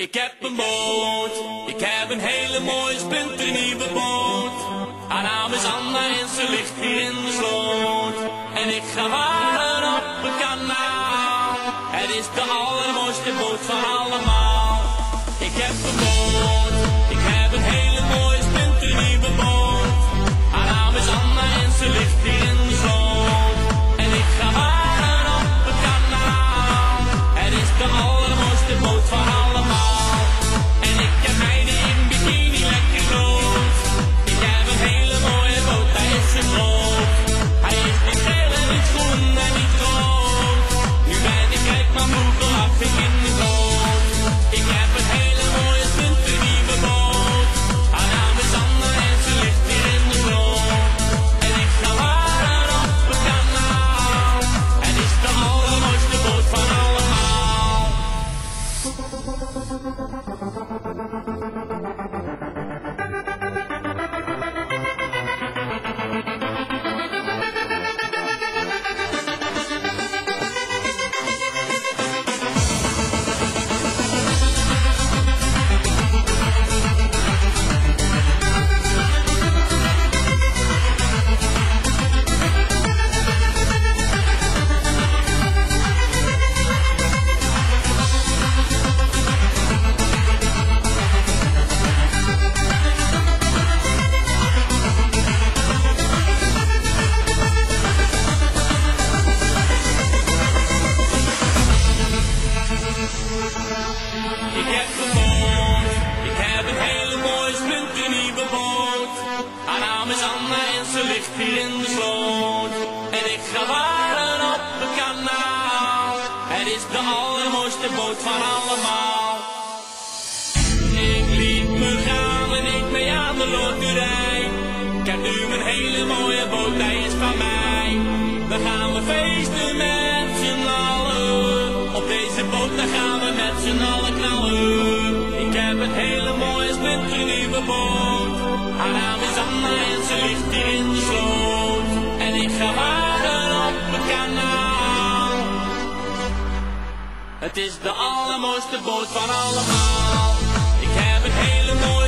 Ik heb een boot, ik heb een hele mooie splinternieuwe boot. Haar naam is Anna en ze ligt hier in de sloot. En ik ga varen op het kanaal. Het is de allermooiste boot van allemaal. Ik heb een boot, ik heb een hele Ik heb boot, ik heb een hele mooie splinternieuwe boot. Haar naam is Anna en ze ligt hier in de sloot. En ik ga varen op het kanaal. Het is de allermooiste boot van allemaal. Ik liet me gaan en ik mee aan de loterij. Ik heb nu een hele mooie boot, hij is van mij. Dan gaan we feesten met z'n allen. Op deze boot dan gaan mooie splinternieuwe boot. Haar naam is Anna en ze ligt hier in de sloot. En ik ga varen op het kanaal. Het is de allermooiste boot van allemaal. Ik heb een hele mooie